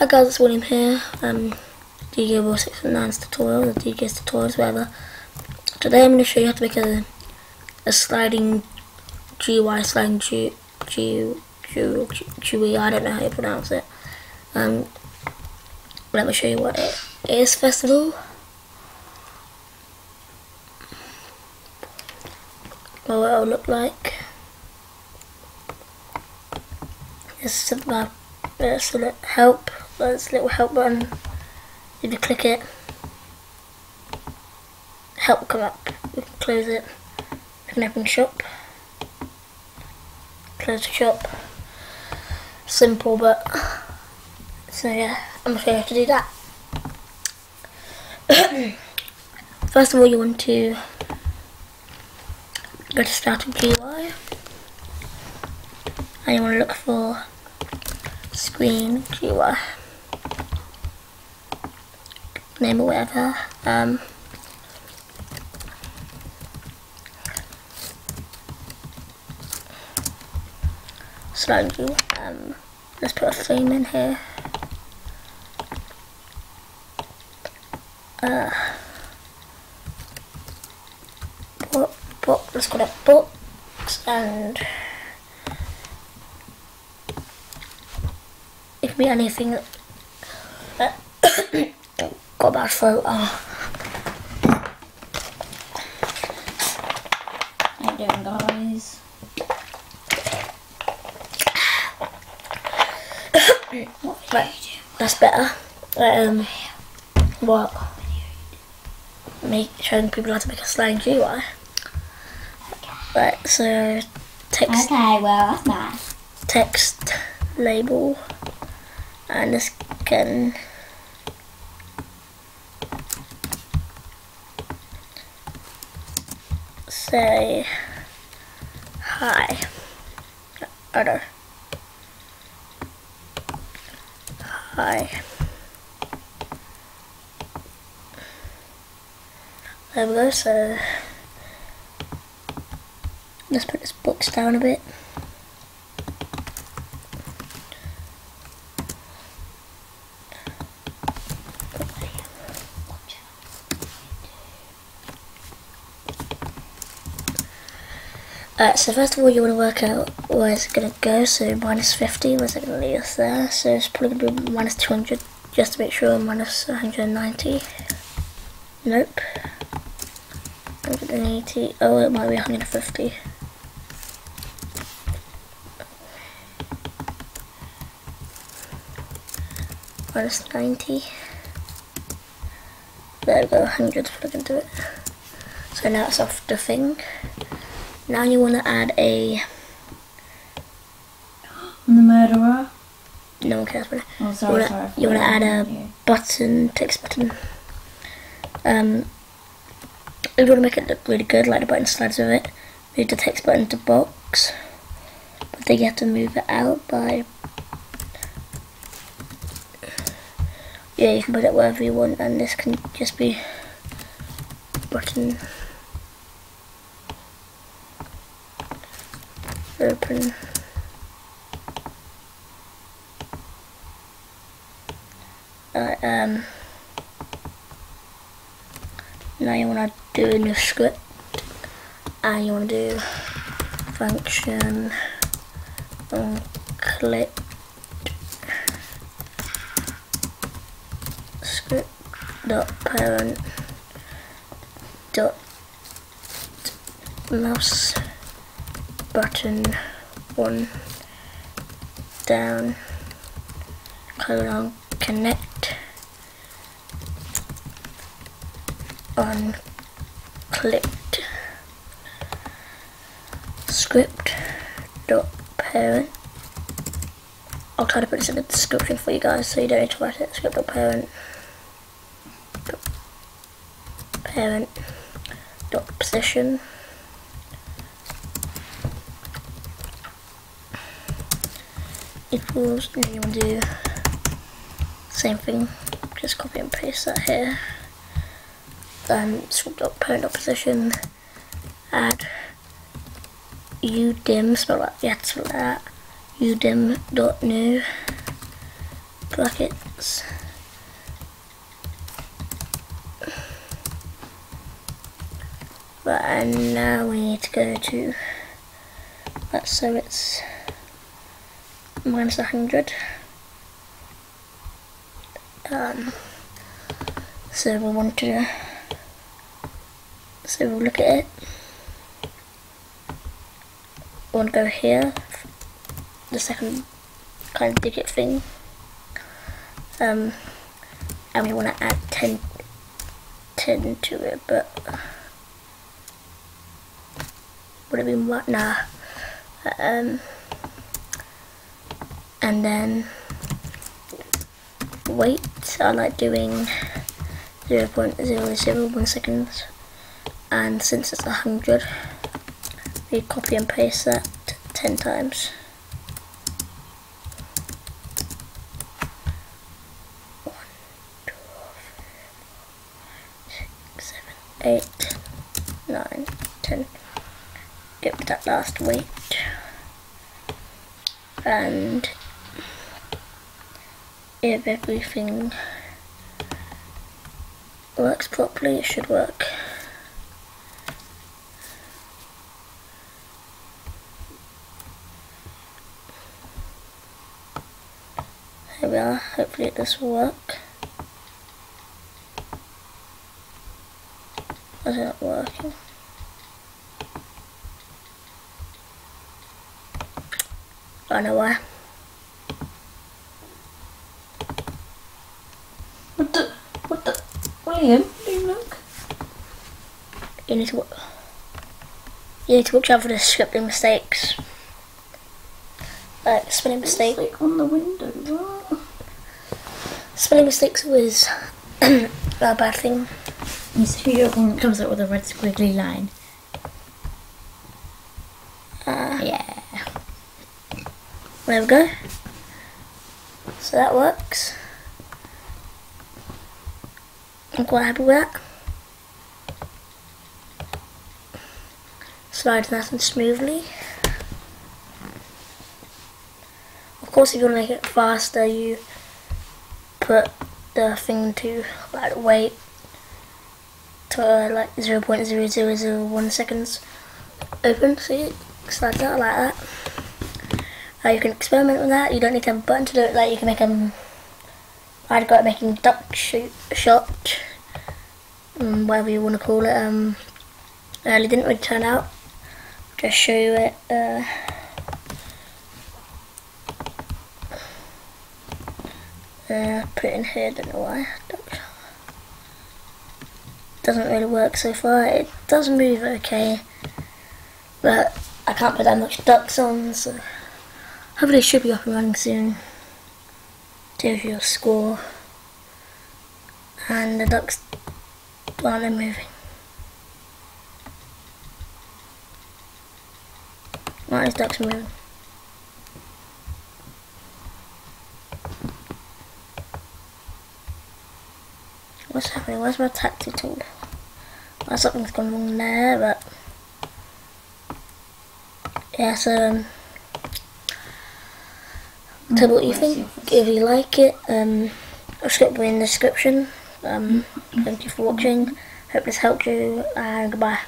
Hi guys, it's William here. Um, DK War 609's tutorial, or DK's tutorials, whatever. Today I'm going to show you how to make a, a sliding GY, sliding G, G, G, GUI, I don't know how you pronounce it. Um, let me show you what it is first of all. What it'll look like. This is my there's a little help, there's a little help button. If you click it, help come up. Can close it. Can open shop. Close the shop. Simple, but so yeah, I'm gonna how to do that. First of all, you want to go to Starter GUI, and you want to look for screen GUI. Name or whatever. Um, slowly. Um, let's put a theme in here. Uh, book, let's call it books and it can be anything. Uh, got a bad throat. Oh. How you doing, guys? what Right, that's better. Um, what? Make showing people how to make a sliding GUI. Right, so text Okay, well, that's nice. text label and this can say hi. Oh no. Hi. There we go, so let's put this box down a bit. So first of all you want to work out where it's going to go, so minus 50, where's it going to leave us there? So it's probably going to be minus 200, just to make sure, minus 190. Nope. 180, oh it might be 150. Minus 90. There we go, 100 plug into it. So now it's off the thing. Now you want to add a, I'm the murderer. no one cares about it. Oh, You sorry, wanna, sorry. You wanna add a you. button, text button. Um, if you wanna make it look really good, like the button slides with it, move the text button to box. But then you have to move it out by, yeah, you can put it wherever you want, and this can just be button open. Uh, um, now you want to do a new script? And you want to do function on click script dot parent dot mouse button one down. Colon connect. On clicked. Script dot parent. I'll try to put this in the description for you guys so you don't need to write it. Script dot parent. Parent. Dot position equals and then you want to do same thing. Just copy and paste that here. Then swap dot parent dot position. Add udim spell that yeah spell that. Udim dot new. Brackets. Right, and now we need to go to that so it's minus 100. Um, so we want to, so we'll look at it. We want to go here, the second kind of digit thing. Um, and we want to add 10, 10 to it, but would it be what? Nah. Um, and then wait. I like doing 0 0.001 seconds, and since it's 100, we copy and paste that 10 times. One, two, three, six, seven, eight, nine, ten. Get that last wait and if everything works properly it should work. Here we are. Hopefully this will work. Is it not working? I don't know why. What the? What the? William, do you look? You need to you need to watch out for the scripting mistakes. Like spelling It's mistake. like on the window. What? Spelling mistakes was a bad thing. You see your one comes out with a red squiggly line. Uh, Yeah. there we go. So that works. I'm quite happy with that. Slides nice and smoothly. Of course, if you want to make it faster, you put the thing to like wait to uh, like 0.0001 seconds open. See, it slides out like that. Uh, you can experiment with that. You don't need to have a button to do it. Like you can make them. I'd go at making duck shoot shot, um, whatever you want to call it. Um, early didn't really turn out. Just show you it. Uh, uh, put in here. Don't know why. Duck. Doesn't really work so far. It does move okay, but I can't put that much ducks on. So. Hopefully it should be up and running soon. There's your score. And the ducks aren't moving. Why is ducks moving? What's happening? Where's my taxi tool? Well, something's gone wrong there, but yeah, so um, tell what you think. If you like it, um, I'll skip in the description. Um, thank you for watching. Hope this helped you, and goodbye.